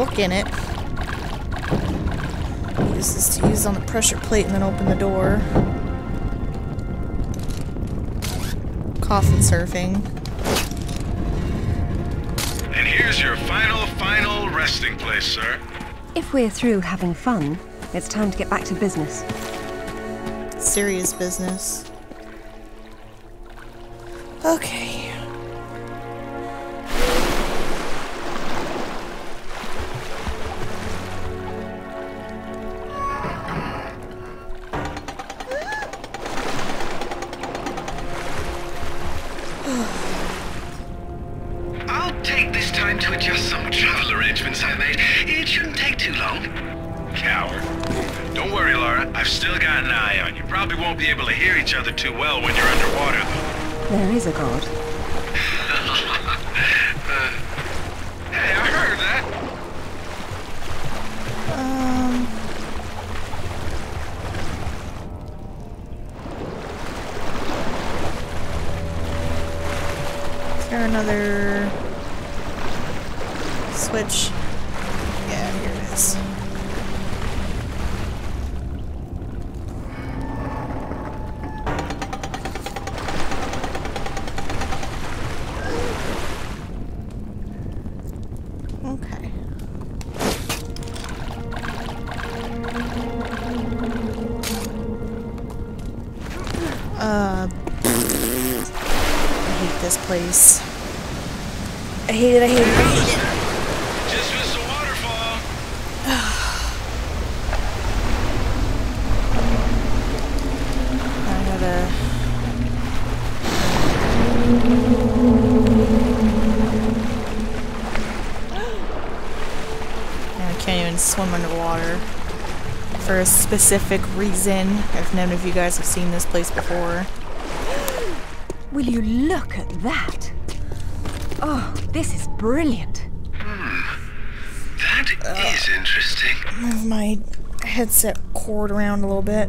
look in it. Use this to use on the pressure plate and then open the door. Coffin surfing. And here's your final, final resting place, sir. If we're through having fun, it's time to get back to business. Serious business. Okay. Time to adjust some travel arrangements I made. It shouldn't take too long. Coward. Don't worry, Lara. I've still got an eye on you. Probably won't be able to hear each other too well when you're underwater, though. There is a god. Hey, I heard that. Um. Is there another switch? Yeah, here it is. Okay. Uh, I hate this place. I hate it, I hate it, I hate it. Just missed a waterfall. I gotta... I can't even swim underwater. For a specific reason, if none of you guys have seen this place before. Will you look at that? Oh, this is brilliant. hmm That is interesting. Move my headset cord around a little bit.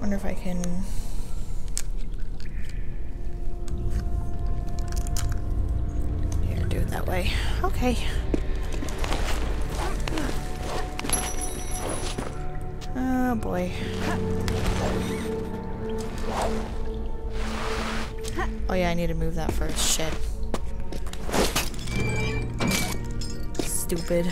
Wonder if I can. Here, do it that way. Okay. Oh boy. Oh yeah, I need to move that first. Shit. Stupid.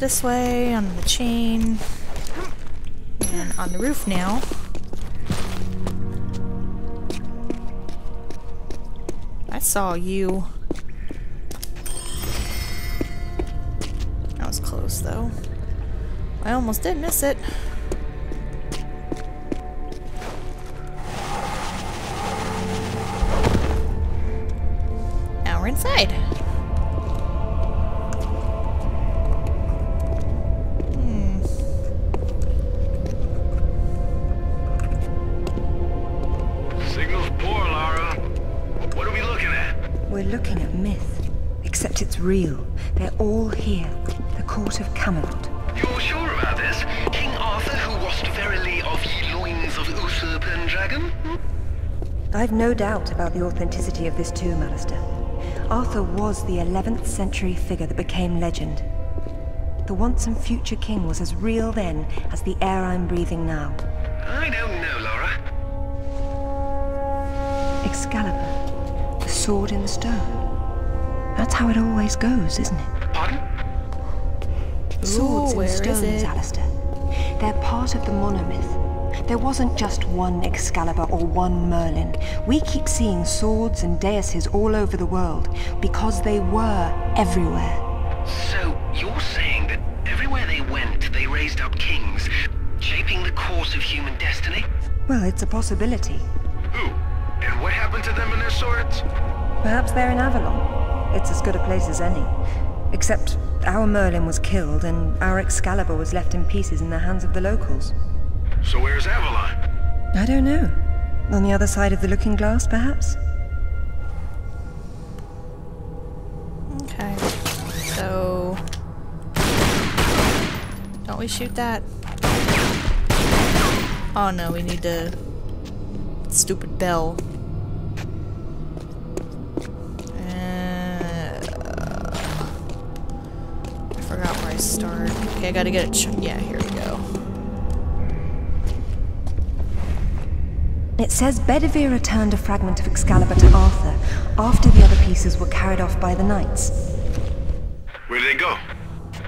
This way on the chain. And on the roof now. I saw you. That was close though. I almost did miss it. Looking at myth, except it's real. They're all here. The court of Camelot. You're sure about this? King Arthur, who washed verily of ye loins of Uther Pendragon? I've no doubt about the authenticity of this tomb, Alistair. Arthur was the 11th century figure that became legend. The once and future king was as real then as the air I'm breathing now. I don't know, Lara. Excalibur, sword in the stone. That's how it always goes, isn't it? Pardon? Swords Ooh, in where is stones, it? Alistair. They're part of the monomyth. There wasn't just one Excalibur or one Merlin. We keep seeing swords and deises all over the world because they were everywhere. So, you're saying that everywhere they went, they raised up kings, shaping the course of human destiny? Well, it's a possibility. Who? And what happened to them and their swords? Perhaps they're in Avalon. It's as good a place as any. Except our Merlin was killed and our Excalibur was left in pieces in the hands of the locals. So where's Avalon? I don't know. On the other side of the looking glass, perhaps? Okay. So. Don't we shoot that? Oh no, we need the Stupid bell. Start. Okay, I gotta get it. ch- Yeah, here we go. It says Bedivere returned a fragment of Excalibur to Arthur after the other pieces were carried off by the knights. Where did they go?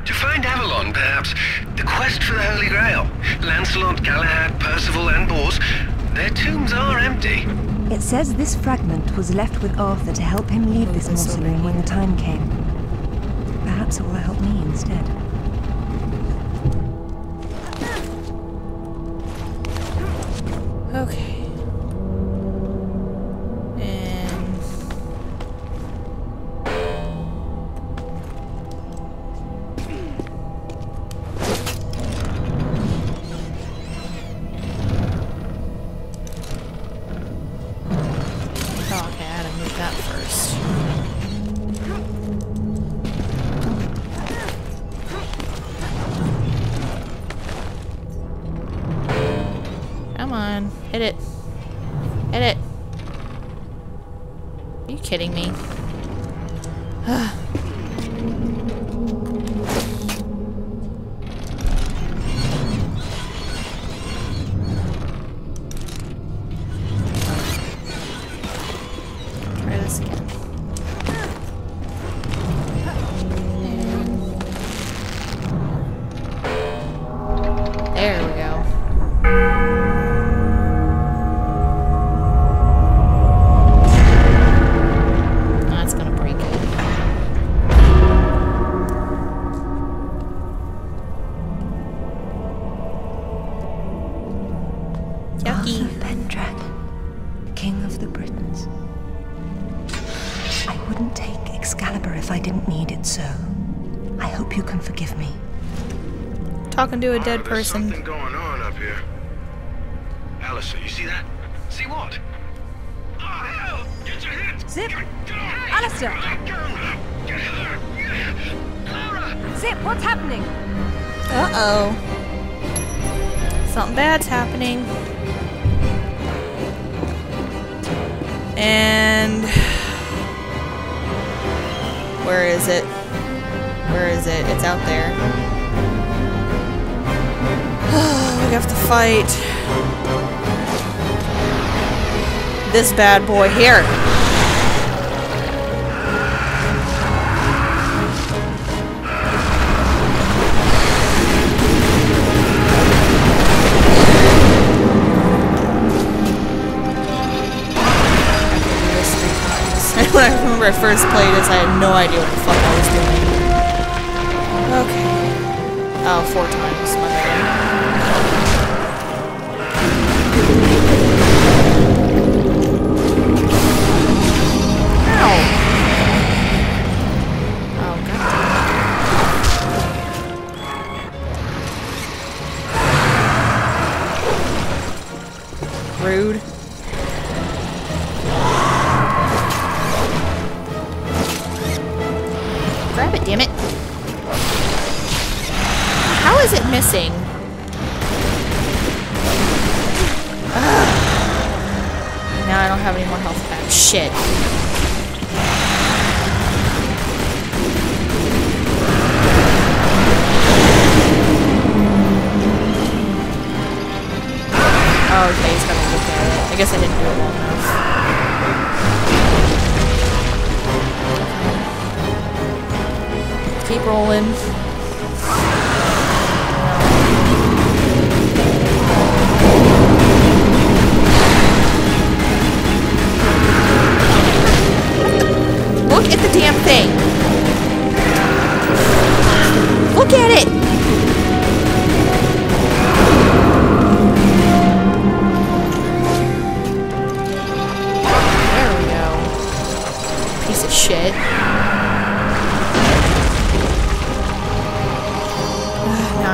To find Avalon, perhaps. The quest for the Holy Grail. Lancelot, Galahad, Percival, and Bors. Their tombs are empty. It says this fragment was left with Arthur to help him leave this oh, this mausoleum when the time came. It will help me instead. On, hit it. Hit it. Are you kidding me? Talking to a dead There's person. something going on up here. Alistair, you see that? See what? Oh, hell! Get your hit! Zip! Get, get off! Alistair! Get her! Clara! Zip, what's happening? Uh-oh. Something bad's happening. And... Where is it? Where is it? It's out there. we have to fight. This bad boy here. when I remember I first played this, I had no idea what the fuck I was doing. Okay. Oh, four times. Rude. guess I didn't do it long enough. Keep rolling.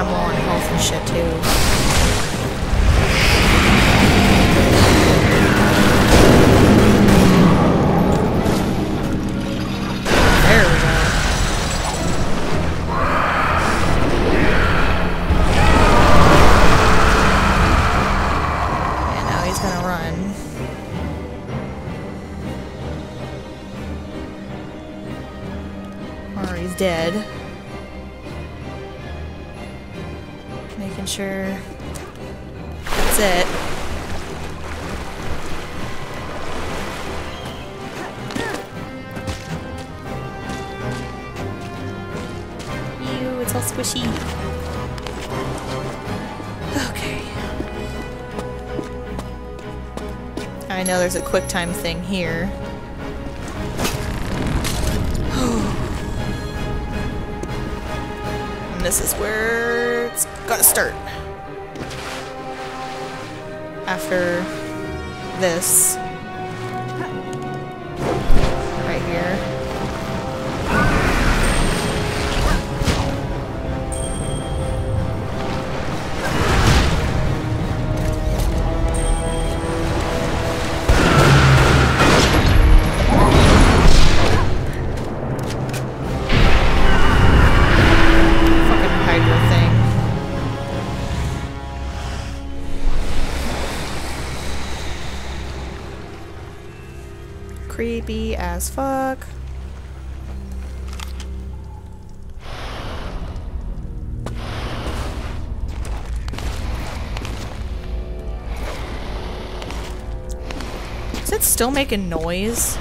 Low on health and shit too. There Sure that's it. It's all squishy. Okay. I know there's a quick time thing here. and this is where gotta start. After this. Creepy as fuck. Is it still making noise?